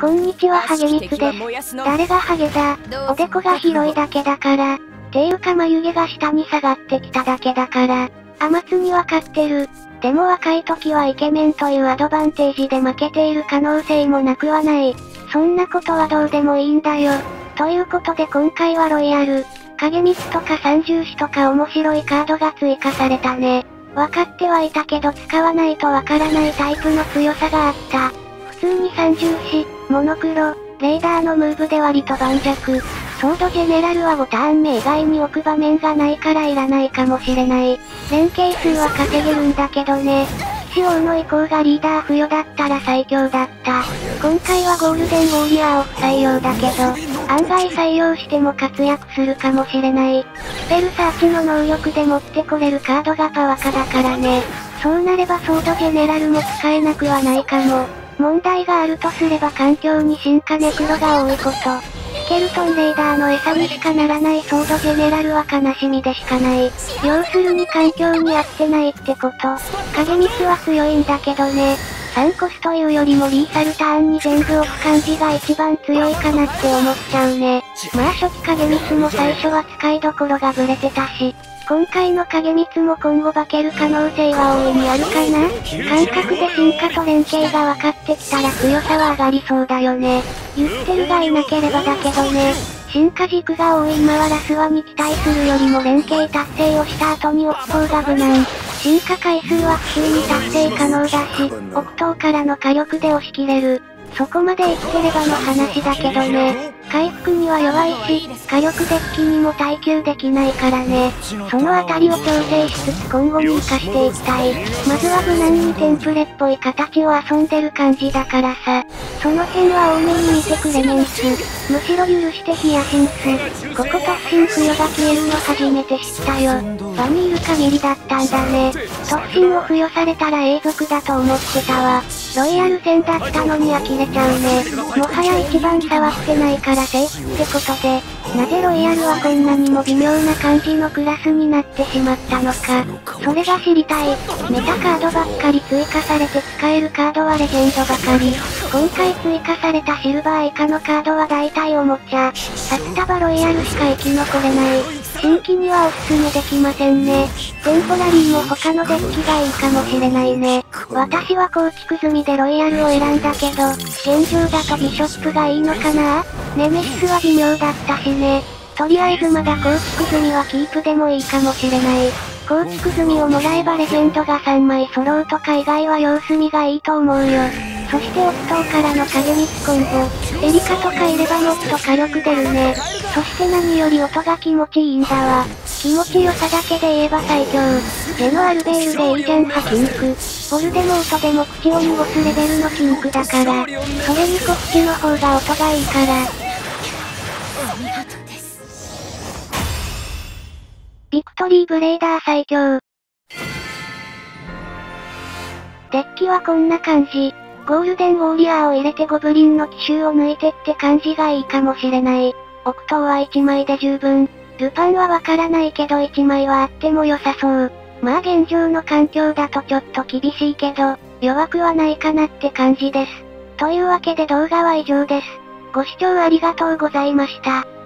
こんにちはハゲミツです。誰がハゲだおでこが広いだけだから。ていうか眉毛が下に下がってきただけだから。甘つにわかってる。でも若い時はイケメンというアドバンテージで負けている可能性もなくはない。そんなことはどうでもいいんだよ。ということで今回はロイヤル。影ミスとか三重視とか面白いカードが追加されたね。分かってはいたけど使わないとわからないタイプの強さがあった。普通に三重視、モノクロ、レーダーのムーブで割と盤石。ソードジェネラルは5ターン目以外に置く場面がないからいらないかもしれない。連携数は稼げるんだけどね。騎士王の移行がリーダー付与だったら最強だった。今回はゴールデンウォーリアーを不採用だけど、案外採用しても活躍するかもしれない。スペルサーチの能力で持ってこれるカードがパワカだからね。そうなればソードジェネラルも使えなくはないかも。問題があるとすれば環境に進化ネクロが多いこと。スケルトンレイダーの餌にしかならないソードジェネラルは悲しみでしかない。要するに環境に合ってないってこと。影ミスは強いんだけどね。3コスというよりもリーサルターンに全部置く感じが一番強いかなって思っちゃうね。まあ初期影ミスも最初は使いどころがブレてたし、今回の影ミツも今後化ける可能性は大いにあるかな感覚で進化と連携が分かってきたら強さは上がりそうだよね。言ってるがいなければだけどね。進化軸が多い今はラスワに期待するよりも連携達成をした後に置く方が無難。進化回数は普通に達成可能だし、オクトーからの火力で押し切れる。そこまで生きてればの話だけどね。回復には弱いし、火力デッキにも耐久できないからね。そのあたりを調整しつつ今後に活かしていきたい。まずは無難にテンプレっぽい形を遊んでる感じだからさ。その辺は多めに見てくれメンス。むしろ許してヒヤシンス。ここ突進付与が消えるの初めて知ったよ。場にいる限りだったんだね。突進を付与されたら永続だと思ってたわ。ロイヤル戦だったのに呆れちゃうね。もはや一番触ってないからセーフってことで、なぜロイヤルはこんなにも微妙な感じのクラスになってしまったのか。それが知りたい。メタカードばっかり追加されて使えるカードはレジェンドばかり。今回追加されたシルバー以下のカードは大体おもちゃ。札束ロイヤルしか生き残れない。新規にはおすすめできませんね。テンポラリーも他のデッキがいいかもしれないね。私は構築済みでロイヤルを選んだけど、現状だとビショップがいいのかな？ネメシスは微妙だったしね。とりあえずまだ構築済みはキープでもいいかもしれない。構築済みをもらえばレジェンドが3枚揃うとか以外は様子見がいいと思うよ。そしてオクトからの影ミスコンボ。エリカとかいればもっと火力出るね。そして何より音が気持ちいいんだわ。気持ちよさだけで言えば最強。ゼノアルベールでいいじゃんハキンク。ボルデモートでも口を濁すレベルのキンクだから。それにこっちの方が音がいいから。ビクトリーブレイダー最強。デッキはこんな感じ。ゴールデンウォーリアーを入れてゴブリンの奇襲を抜いてって感じがいいかもしれない。オクトーは1枚で十分。ルパンはわからないけど1枚はあっても良さそう。まあ現状の環境だとちょっと厳しいけど、弱くはないかなって感じです。というわけで動画は以上です。ご視聴ありがとうございました。